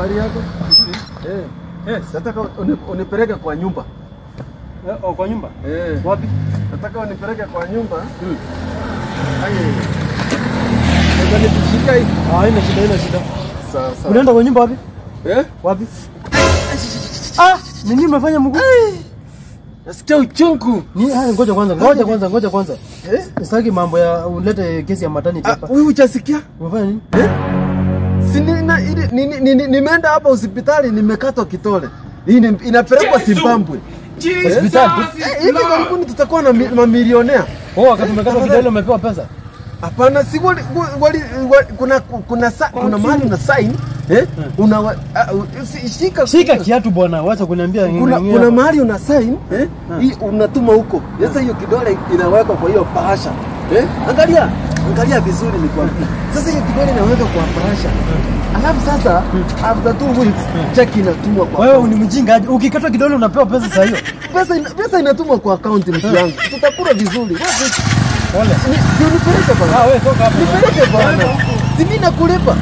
Habari yako? Eh, Eh, nataka unipeleke kwa nyumba. Eh, oh, kwa nyumba. Eh, Wapi? nataka unipeleke kwa nyumba. Ai. Sasa nikishika hii. Ah, ina shida, ina shida. Sawa. Unaenda kwa nyumba wapi? Eh? Wapi? Ah, mimi nimefanya mguu? Nasikia uchungu. Ni haya ngoja kwanza, ngoja kwanza, ngoja kwanza. Eh? Sitaki mambo ya ulete kesi ya maternity Ah, hapa. wewe hujasikia? Umefanya nini? Eh? Si nimeenda hapa hospitali nimekatwa kitole. Hii inapelekwa Zimbabwe. Hospitali? Eh, hivi karibuni tutakuwa na mamilionea. Oh, wakati umekata kitole umepewa pesa. Hapana, si wali, wali, wali, kuna kuna sa, kuna mahali una sign eh? Una uh, si, shika Shika kiatu bwana, wacha kuniambia kuna, kuna mali mahali una sign eh? Hii unatuma huko. Sasa hiyo kidole inawekwa kwa hiyo bahasha. Eh? Angalia, angalia vizuri ni kwa. Sasa hiyo kidole inaweka kwa bahasha. Alafu sasa after two weeks check inatumwa kwa Wewe ni mjinga aje? Ukikatwa kidole unapewa pesa saa hiyo. pesa ina, pesa inatumwa kwa account mtu yangu. Tutakula vizuri. Pole. ni- si unipeleke bwana. Ah, wewe toka hapo, Nipeleke bwana. Si mimi nakulipa.